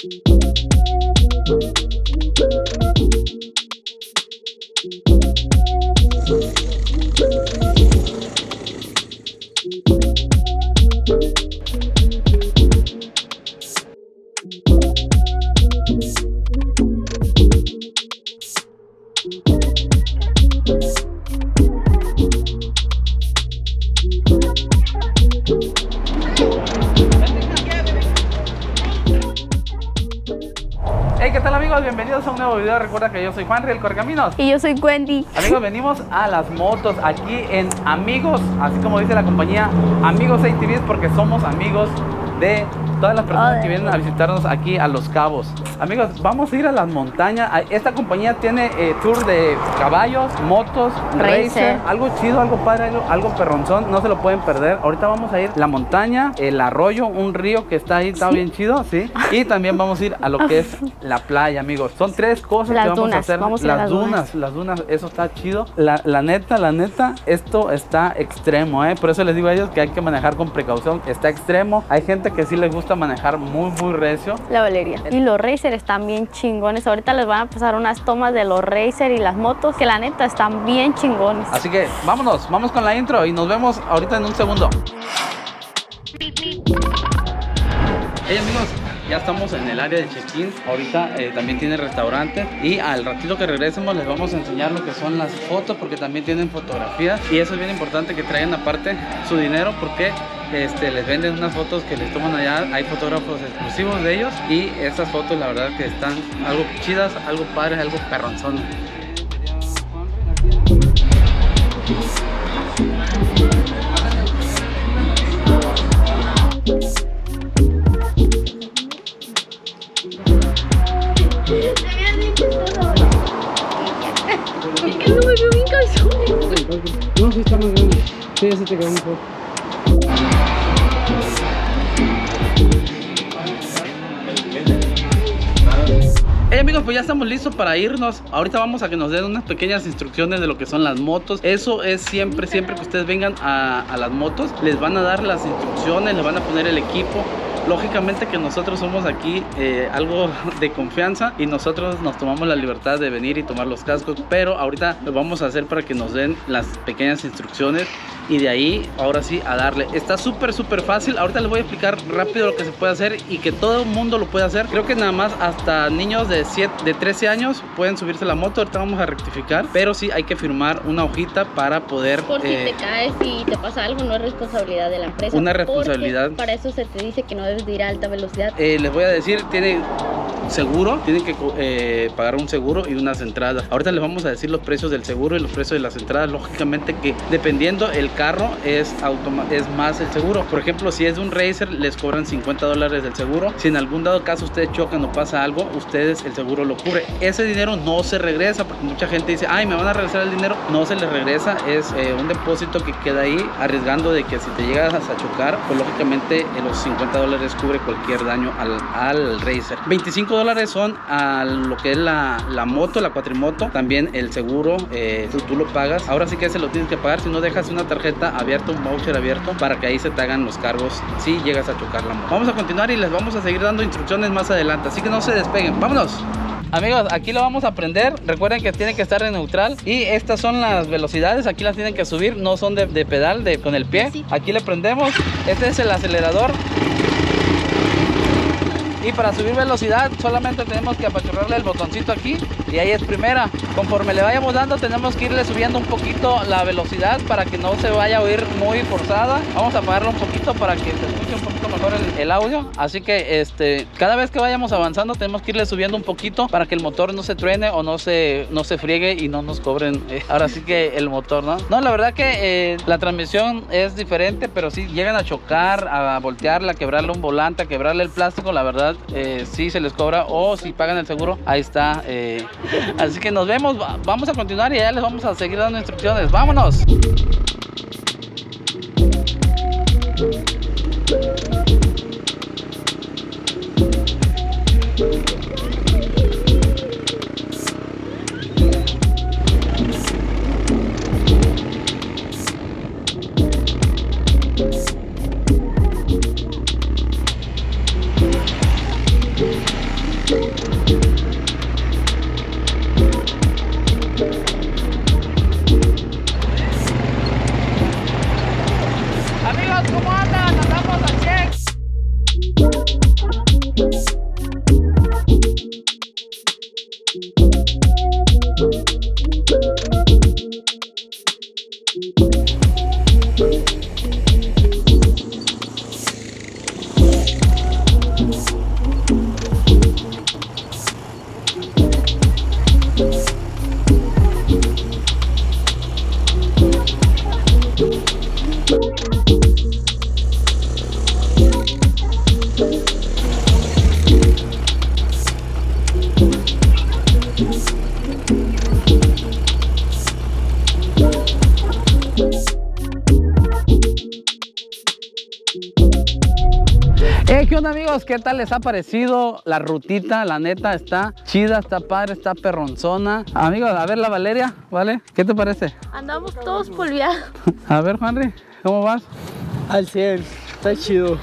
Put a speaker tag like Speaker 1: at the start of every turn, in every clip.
Speaker 1: Thank Hey, ¿qué tal amigos? Bienvenidos a un nuevo video. Recuerda que yo soy Juan Riel Corcaminos.
Speaker 2: Y yo soy Wendy.
Speaker 1: Amigos, venimos a las motos aquí en Amigos, así como dice la compañía, Amigos ATVs, porque somos amigos de todas las personas que vienen a visitarnos aquí a Los Cabos. Amigos, vamos a ir a las montañas. A- Esta compañía tiene eh, tour de caballos, motos, racer,
Speaker 2: Racer.
Speaker 1: algo chido, algo padre, algo, algo perronzón, no se lo pueden perder. Ahorita vamos a ir a la montaña, el arroyo, un río que está ahí, está bien chido, sí. Y también vamos a ir a lo que es la playa, amigos. Son tres cosas
Speaker 2: Las
Speaker 1: que vamos a
Speaker 2: dunas,
Speaker 1: hacer.
Speaker 2: vamos a a
Speaker 1: las
Speaker 2: las
Speaker 1: dunas,
Speaker 2: dunas.
Speaker 1: las dunas, eso está chido. La, la neta, la neta, esto está extremo, ¿eh? Por eso les digo a ellos que hay que manejar con precaución. Está extremo. Hay gente que sí les gusta manejar muy, muy recio.
Speaker 2: La Valeria. Y los Racer están bien chingones. Ahorita les van a pasar unas tomas de los Racer y las motos que la neta están bien chingones.
Speaker 1: Así que vámonos, vamos con la intro y nos vemos ahorita en un segundo. Hey amigos, ya estamos en el área de check-in. Ahorita eh, también tiene restaurante y al ratito que regresemos les vamos a enseñar lo que son las fotos porque también tienen fotografías y eso es bien importante que traigan aparte su dinero porque este, les venden unas fotos que les toman allá. Hay fotógrafos exclusivos de ellos y esas fotos la verdad que están algo chidas, algo padres, algo perronzón.
Speaker 3: No, sí está más grande. Sí, ese te quedó mejor.
Speaker 1: Amigos, pues ya estamos listos para irnos. Ahorita vamos a que nos den unas pequeñas instrucciones de lo que son las motos. Eso es siempre, siempre que ustedes vengan a, a las motos, les van a dar las instrucciones, les van a poner el equipo. Lógicamente que nosotros somos aquí eh, algo de confianza y nosotros nos tomamos la libertad de venir y tomar los cascos, pero ahorita lo vamos a hacer para que nos den las pequeñas instrucciones y de ahí ahora sí a darle. Está súper súper fácil. Ahorita les voy a explicar rápido lo que se puede hacer y que todo el mundo lo puede hacer. Creo que nada más hasta niños de 7 de 13 años pueden subirse la moto. Ahorita vamos a rectificar, pero sí hay que firmar una hojita para poder
Speaker 4: Por si
Speaker 1: eh,
Speaker 4: te caes y te pasa algo, no es responsabilidad de la empresa.
Speaker 1: Una responsabilidad.
Speaker 4: Para eso se te dice que no debes de ir a alta velocidad.
Speaker 1: Eh, les voy a decir, tiene seguro, tienen que eh, pagar un seguro y unas entradas. Ahorita les vamos a decir los precios del seguro y los precios de las entradas. Lógicamente que dependiendo el carro es, es más el seguro. Por ejemplo, si es de un racer, les cobran 50 dólares del seguro. Si en algún dado caso ustedes chocan o pasa algo, ustedes el seguro lo cubre. Ese dinero no se regresa porque mucha gente dice, ay, me van a regresar el dinero. No se les regresa, es eh, un depósito que queda ahí arriesgando de que si te llegas a chocar, pues lógicamente eh, los 50 dólares cubre cualquier daño al, al racer. 25 dólares son a lo que es la, moto, la cuatrimoto. También el seguro, eh, tú lo pagas. Ahora sí que se lo tienes que pagar si no dejas una tarjeta abierta, un voucher abierto, para que ahí se te hagan los cargos si llegas a chocar la moto. Vamos a continuar y les vamos a seguir dando instrucciones más adelante. Así que no se despeguen. ¡Vámonos! Amigos, aquí lo vamos a aprender. Recuerden que tiene que estar en neutral. Y estas son las velocidades. Aquí las tienen que subir. No son de, de pedal, de, con el pie. Aquí le prendemos. Este es el acelerador. Y para subir velocidad solamente tenemos que apachurrarle el botoncito aquí y ahí es primera. Conforme le vayamos dando tenemos que irle subiendo un poquito la velocidad para que no se vaya a oír muy forzada. Vamos a apagarlo un poquito para que se escuche un poquito mejor el, audio. Así que este, cada vez que vayamos avanzando tenemos que irle subiendo un poquito para que el motor no se truene o no se, no se friegue y no nos cobren eh, ahora sí que el motor, ¿no? No, la verdad que eh, la transmisión es diferente, pero si llegan a chocar, a voltearla, a quebrarle un volante, a quebrarle el plástico, la verdad eh, sí se les cobra o si pagan el seguro, ahí está. Así que nos vemos, va- vamos a continuar y ya les vamos a seguir dando instrucciones. ¡Vámonos! Eh, ¿Qué onda amigos? ¿Qué tal les ha parecido la rutita? La neta está chida, está padre, está perronzona. Amigos, a ver la Valeria, ¿vale? ¿Qué te parece?
Speaker 2: Andamos todos polviados.
Speaker 1: A ver, Juanri, ¿cómo vas?
Speaker 3: Al 100. Está chido.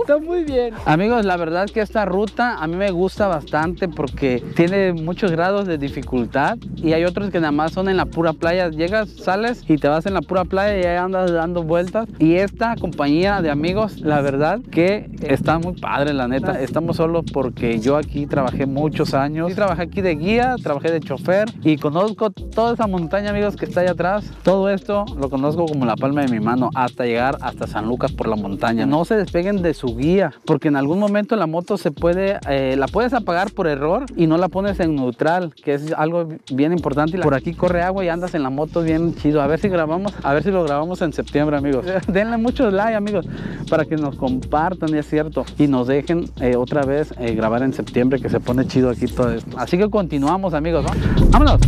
Speaker 3: Está muy bien.
Speaker 1: Amigos, la verdad que esta ruta a mí me gusta bastante porque tiene muchos grados de dificultad y hay otros que nada más son en la pura playa. Llegas, sales y te vas en la pura playa y ahí andas dando vueltas. Y esta compañía de amigos, la verdad que está muy padre, la neta. Estamos solos porque yo aquí trabajé muchos años. Sí, trabajé aquí de guía, trabajé de chofer y conozco toda esa montaña, amigos, que está allá atrás. Todo esto lo conozco como la palma de mi mano hasta llegar hasta San Lucas por la montaña. No se despeguen de su guía porque en algún momento la moto se puede, eh, la puedes apagar por error y no la pones en neutral, que es algo bien importante. Y Por aquí corre agua y andas en la moto bien chido. A ver si grabamos, a ver si lo grabamos en septiembre, amigos. Denle muchos like, amigos, para que nos compartan, y es cierto, y nos dejen eh, otra vez eh, grabar en septiembre, que se pone chido aquí todo esto. Así que continuamos, amigos, ¿no? ¡Vámonos!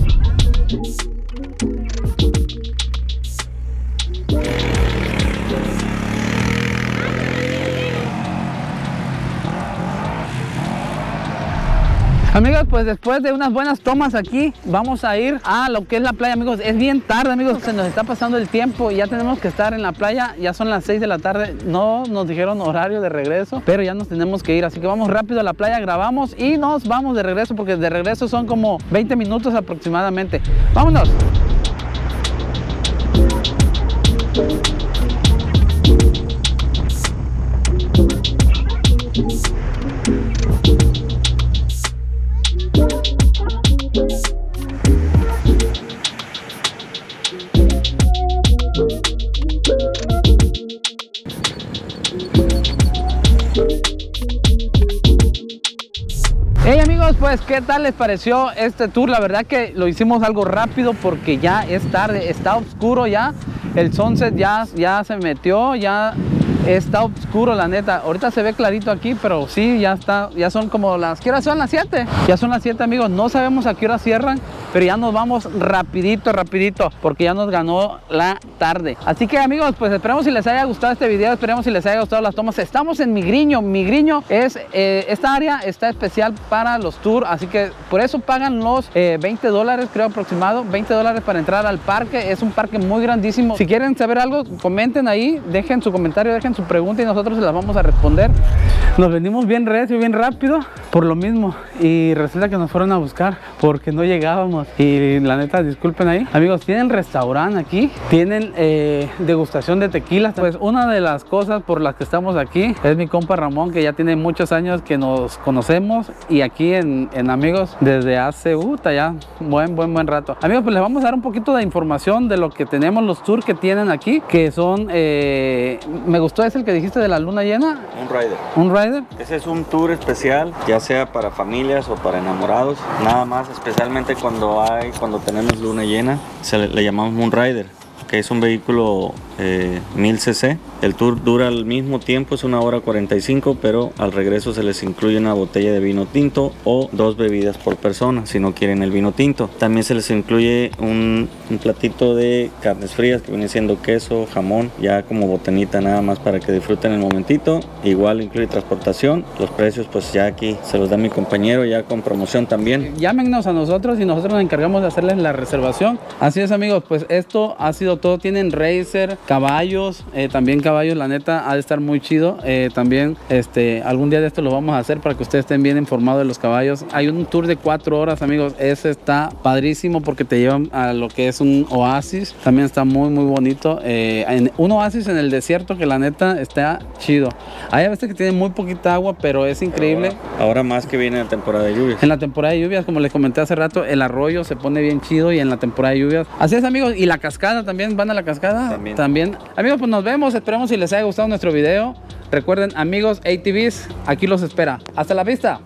Speaker 1: Amigos, pues después de unas buenas tomas aquí, vamos a ir a lo que es la playa, amigos. Es bien tarde, amigos, se nos está pasando el tiempo y ya tenemos que estar en la playa. Ya son las 6 de la tarde, no nos dijeron horario de regreso, pero ya nos tenemos que ir. Así que vamos rápido a la playa, grabamos y nos vamos de regreso porque de regreso son como 20 minutos aproximadamente. ¡Vámonos! Pues ¿qué tal les pareció este tour? La verdad que lo hicimos algo rápido porque ya es tarde, está oscuro ya, el sunset ya, ya se metió, ya está oscuro la neta. Ahorita se ve clarito aquí, pero sí, ya está, ya son como las, ¿qué horas son las 7? Ya son las 7 amigos, no sabemos a qué hora cierran, pero ya nos vamos rapidito, rapidito, porque ya nos ganó la tarde. Así que amigos, pues esperemos si les haya gustado este video, esperemos si les haya gustado las tomas. Estamos en Migriño, Migriño es, eh, esta área está especial para los tours, así que por eso pagan los eh, 20 dólares, creo aproximado, 20 dólares para entrar al parque. Es un parque muy grandísimo. Si quieren saber algo, comenten ahí, dejen su comentario, dejen su pregunta y nosotros se las vamos a responder. Nos venimos bien recio, bien rápido por lo mismo. Y resulta que nos fueron a buscar porque no llegábamos. Y la neta disculpen ahí. Amigos tienen restaurante aquí tienen eh, degustación de tequila pues una de las cosas por las que estamos aquí es mi compa Ramón que ya tiene muchos años que nos conocemos. Y aquí en, en amigos desde hace uh, ya buen buen buen rato. Amigos pues les vamos a dar un poquito de información de lo que tenemos los tours que tienen aquí que son eh, me gustó es el que dijiste de la luna llena.
Speaker 5: Un rider.
Speaker 1: un rider
Speaker 5: Ese es un tour especial, ya sea para familias o para enamorados. Nada más, especialmente cuando hay, cuando tenemos luna llena, se le, le llamamos Moon Rider, que es un vehículo eh, 1000 cc. El tour dura al mismo tiempo, es una hora 45, pero al regreso se les incluye una botella de vino tinto o dos bebidas por persona, si no quieren el vino tinto. También se les incluye un, un platito de carnes frías que viene siendo queso, jamón, ya como botanita nada más para que disfruten el momentito. Igual incluye transportación. Los precios pues ya aquí se los da mi compañero ya con promoción también.
Speaker 1: Llámenos a nosotros y nosotros nos encargamos de hacerles la reservación. Así es amigos, pues esto ha sido todo. Tienen racer, caballos, eh, también caballos, la neta, ha de estar muy chido. Eh, también, este, algún día de esto lo vamos a hacer para que ustedes estén bien informados de los caballos. Hay un tour de cuatro horas, amigos. Ese está padrísimo porque te llevan a lo que es un oasis. También está muy, muy bonito. Eh, en- un oasis en el desierto que la neta está chido. Hay a veces que tiene muy poquita agua, pero es increíble.
Speaker 5: Ahora, ahora más que viene la temporada de lluvias.
Speaker 1: En la temporada de lluvias, como les comenté hace rato, el arroyo se pone bien chido y en la temporada de lluvias. Así es, amigos. Y la cascada también, van a la cascada. Amigos, pues nos vemos. Esperemos si les haya gustado nuestro video. Recuerden, amigos ATVs, aquí los espera. Hasta la vista.